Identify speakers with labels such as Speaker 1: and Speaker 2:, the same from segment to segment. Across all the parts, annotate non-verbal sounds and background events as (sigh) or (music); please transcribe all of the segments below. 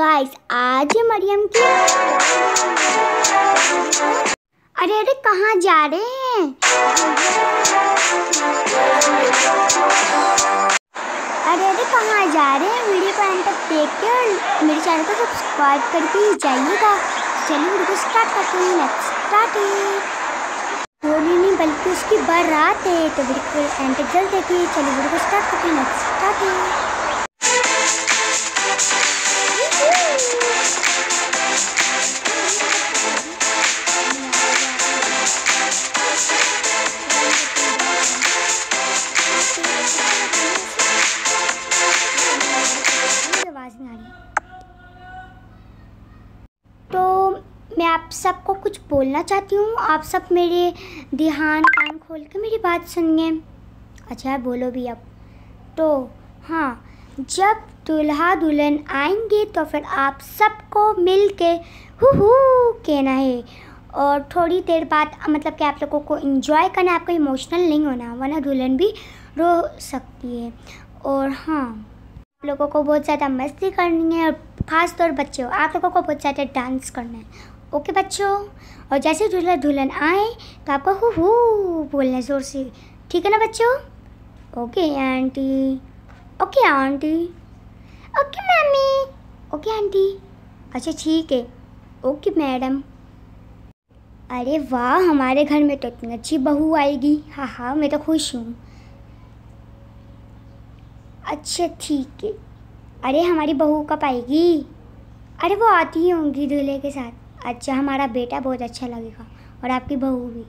Speaker 1: Guys आज मरियम की अरे अरे, कहाँ जा रहे हैं? अरे अरे, कहाँ जा रहे हैं? वीडियो को एंड तक देख के और मेरे चैनल को सब्सक्राइब करके ही जाइएगा। चलिए, वीडियो स्टार्ट करते हैं। लेट्स स्टार्ट होली नहीं, बल्कि उसकी बारात है। तो वीडियो को एंड तक जल्द देखिए। चलिए, वीडियो को स्टार्ट करते हैं। लेट्स स्टार्ट बोलना चाहती हूँ। आप सब मेरे ध्यान कान खोल के मेरी बात सुनिए। अच्छा बोलो भी अब। तो हाँ जब दूल्हा दुल्हन आएँगे तो फिर आप सबको मिल के हु हु कहना है। और थोड़ी देर बाद मतलब कि आप लोगों को इन्जॉय करना है, आपको इमोशनल नहीं होना, वरना दुल्हन भी रो सकती है। और हाँ आप लोगों को बहुत ज़्यादा मस्ती करनी है और ख़ास तौर बच्चों, आप लोगों को बहुत ज़्यादा डांस करना है। ओके बच्चों, और जैसे दूल्हा दुल्हन आए तो आपको हु हु बोलना ज़ोर से। ठीक है ना बच्चों? Okay, aunty. Okay aunty. Okay, mummy. Okay, aunty. अच्छा ठीक है। Okay, madam. अरे वाह, हमारे घर में तो इतनी अच्छी बहू आएगी। हाँ हाँ मैं तो खुश हूँ। अच्छा ठीक है। अरे, हमारी बहू कब आएगी? अरे, वो आती होंगी दूल्हे के साथ। अच्छा हमारा बेटा बहुत अच्छा लगेगा और आपकी बहू भी।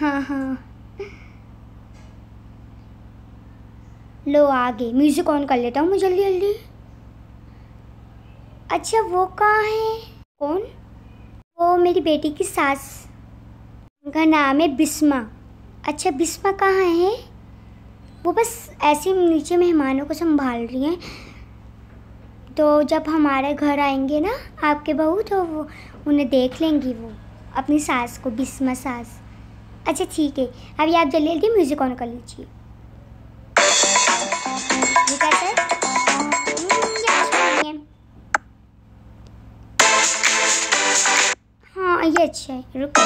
Speaker 1: हाँ हाँ। लो, आगे। म्यूज़िक ऑन कर लेता हूँ मैं जल्दी जल्दी। अच्छा वो कहाँ है? कौन? वो मेरी बेटी की सास। उनका नाम है बिस्मा। अच्छा बिस्मा कहाँ है? वो बस ऐसे नीचे मेहमानों को संभाल रही हैं। तो जब हमारे घर आएँगे ना आपके बहू तो वो उन्हें देख लेंगी वो अपनी सास को बिस्मा सास। अच्छा ठीक है। अभी आप जल्दी जल्दी म्यूज़िक ऑन कर लीजिए? हम्म, अच्छा। हाँ ये अच्छा है। रुको।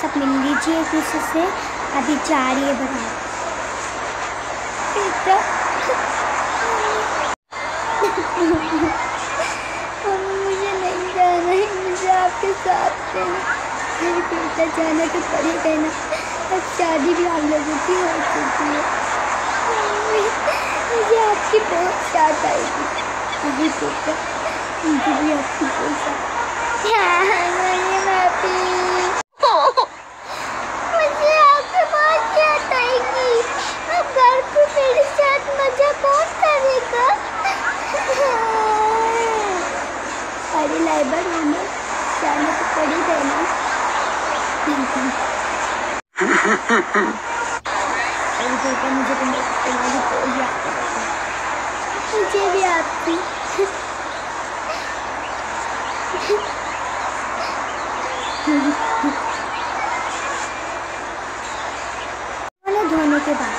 Speaker 1: सब मिल लीजिए किसी से। अभी जा रही है बना। मुझे नहीं जाना है, मुझे आपके साथ रहना मेरे बेटा जाना तो पड़ेगा ना अब शादी भी हम लोगों की हो चुकी है। मुझे आपकी बहुत याद आएगी। अभी बेटा मुझे भी आपकी बहुत याद मुझे मेरे साथ मज़ा कौन करेगा? अरे लाइबर हमें जाने तो पड़ेगा ना अरे मुझे भी आपकी धोने (laughs) के बाद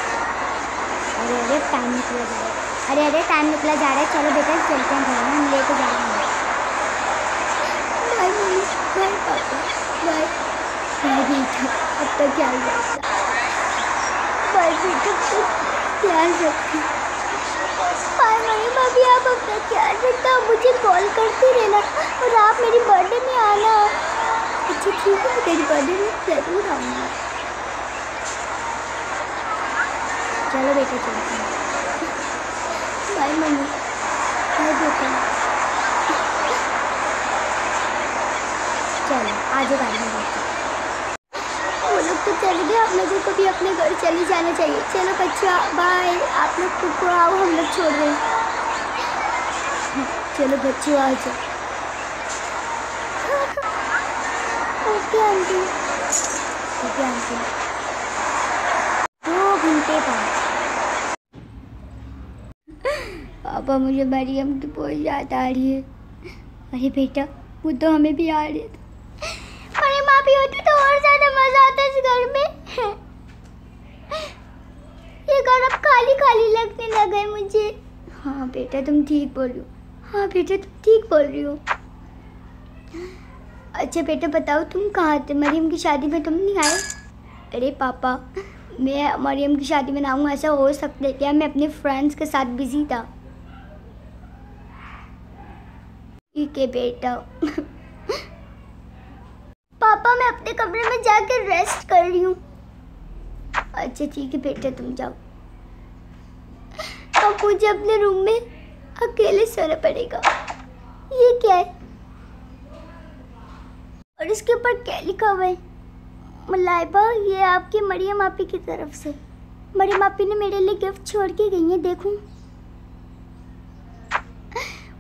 Speaker 1: अरे अरे टाइम निकला जा रहा है अरे अरे टाइम निकला जा रहा है चलो बेटा चलते हैं घर में हम लेके जा रहे हैं अब तक क्या बाय बेटा मम्मी भाभी आप अपना ख्याल रखना मुझे कॉल करते रहना और आप मेरी बर्थडे में आना अच्छा ठीक है मैं तेरी बर्थडे में ज़रूर आऊँगा चलो बेटा चलते हैं बाय मम्मी बाय चलो आज बैठते वो लोग तो चले गए आप लोगों को भी अपने घर चले जाना चाहिए चलो बच्चा बाय आप लोग खुद को आओ हम लोग छोड़ रहे चलो बच्चों आ जाओ ओके आंटी ओके आंटी दो घंटे बाद पापा मुझे मरियम की बहुत याद आ रही है। अरे बेटा, वो तो हमें भी आ रही है। अरे माँ, भी होती तो और ज़्यादा मज़ा आता इस घर में। ये घर अब खाली खाली लगने लगा है मुझे। हाँ बेटा, तुम ठीक बोल रही हो। हाँ बेटा, तुम ठीक बोल रही हो। अच्छा बेटा, बताओ तुम कहाँ थे? मरियम की शादी में तुम नहीं आए? अरे पापा, मैं मरियम की शादी में ना आऊँ, ऐसा हो सकता है क्या? मैं अपने फ्रेंड्स के साथ बिज़ी था। है बेटा। पापा, मैं अपने कमरे में जाकर रेस्ट कर रही हूँ। अच्छा ठीक है बेटा, तुम जाओ। अब मुझे अपने रूम में अकेले सोना पड़ेगा। ये क्या है? और इसके ऊपर क्या लिखा हुआ है। मलाइबा, ये आपकी मरियम आपी की तरफ़ से। मरियम आपी ने मेरे लिए गिफ्ट छोड़ के गई है, देखूँ।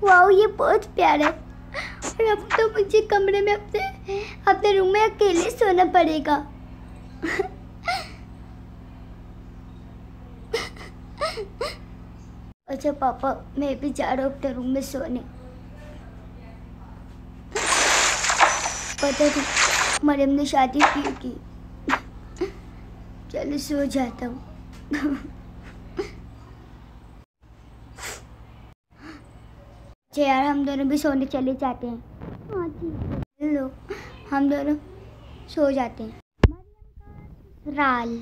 Speaker 1: वाह ये बहुत प्यारा है। और अब तो मुझे कमरे में अपने अपने रूम में अकेले सोना पड़ेगा। अच्छा पापा, मैं भी जा रहा हूँ अपने रूम में सोने। पता नहीं मरियम ने शादी की की? चलो, सो जाता हूँ। अच्छा यार, हम दोनों भी सोने चले जाते हैं। हाँ हम दोनों सो जाते हैं। राल।